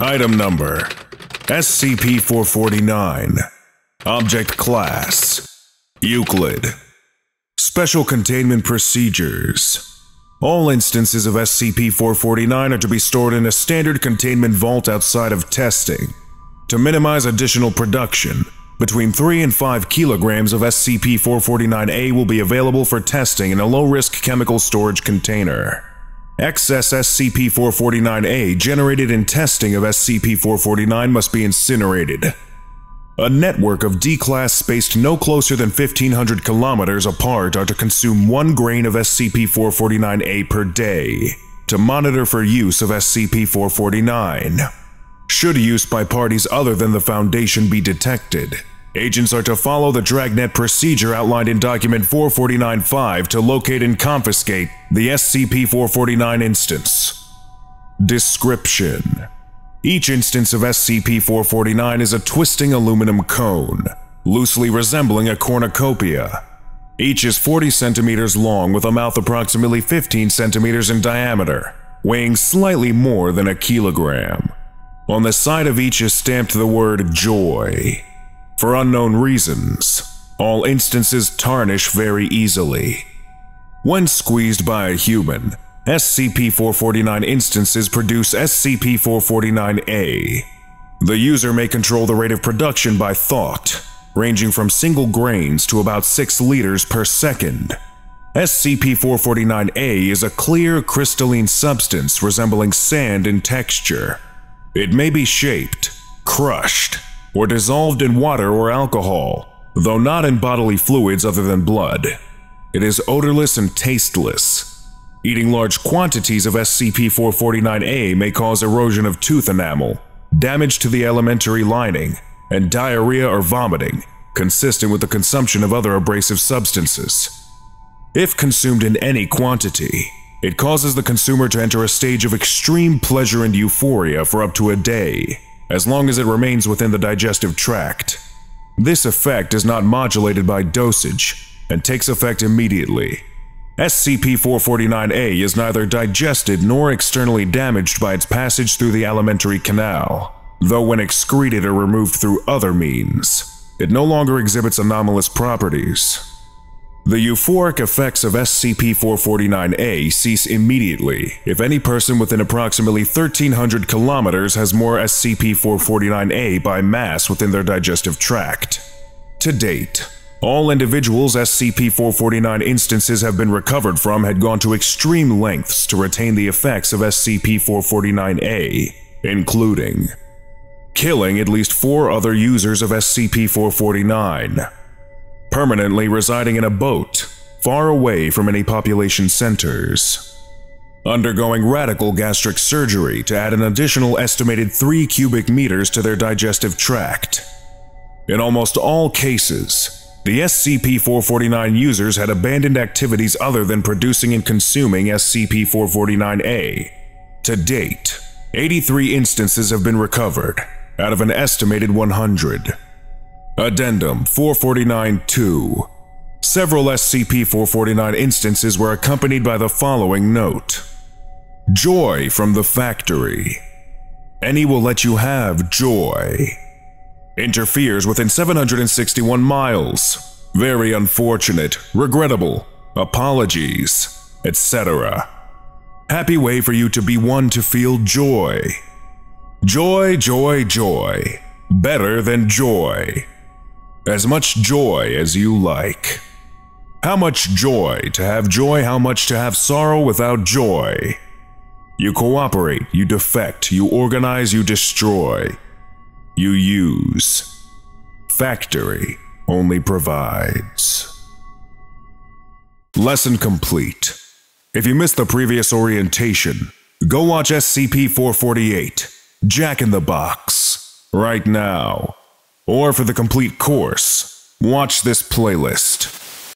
Item number SCP-449 Object Class Euclid Special Containment Procedures All instances of SCP-449 are to be stored in a standard containment vault outside of testing. To minimize additional production, between 3 and 5 kilograms of SCP-449-A will be available for testing in a low-risk chemical storage container. Excess SCP-449-A generated in testing of SCP-449 must be incinerated. A network of D-class spaced no closer than 1500 kilometers apart are to consume one grain of SCP-449-A per day to monitor for use of SCP-449. Should use by parties other than the Foundation be detected, agents are to follow the Dragnet procedure outlined in Document 449-5 to locate and confiscate the SCP-449 instance. Description Each instance of SCP-449 is a twisting aluminum cone, loosely resembling a cornucopia. Each is 40 centimeters long with a mouth approximately 15 centimeters in diameter, weighing slightly more than a kilogram. On the side of each is stamped the word Joy. For unknown reasons, all instances tarnish very easily. When squeezed by a human, SCP-449 instances produce SCP-449-A. The user may control the rate of production by thought, ranging from single grains to about 6 liters per second. SCP-449-A is a clear, crystalline substance resembling sand in texture. It may be shaped, crushed, or dissolved in water or alcohol, though not in bodily fluids other than blood. It is odorless and tasteless. Eating large quantities of SCP-449-A may cause erosion of tooth enamel, damage to the alimentary lining, and diarrhea or vomiting, consistent with the consumption of other abrasive substances. If consumed in any quantity, it causes the consumer to enter a stage of extreme pleasure and euphoria for up to a day, as long as it remains within the digestive tract. This effect is not modulated by dosage and takes effect immediately. SCP-449-A is neither digested nor externally damaged by its passage through the alimentary canal, though when excreted or removed through other means, it no longer exhibits anomalous properties. The euphoric effects of SCP-449-A cease immediately if any person within approximately 1300 kilometers has more SCP-449-A by mass within their digestive tract. To date, all individuals SCP-449 instances have been recovered from had gone to extreme lengths to retain the effects of SCP-449-A, including killing at least four other users of SCP-449, permanently residing in a boat far away from any population centers, undergoing radical gastric surgery to add an additional estimated 3 cubic meters to their digestive tract. In almost all cases, the SCP-449 users had abandoned activities other than producing and consuming SCP-449-A. To date, 83 instances have been recovered, out of an estimated 100. Addendum 449-2 Several SCP-449 instances were accompanied by the following note. Joy from the factory. Any will let you have joy interferes within 761 miles. Very unfortunate, regrettable, apologies, etc. Happy way for you to be one to feel joy. Joy, joy, joy. Better than joy. As much joy as you like. How much joy to have joy, how much to have sorrow without joy. You cooperate, you defect, you organize, you destroy you use. Factory only provides. Lesson complete. If you missed the previous orientation, go watch SCP-448, Jack in the Box, right now. Or for the complete course, watch this playlist.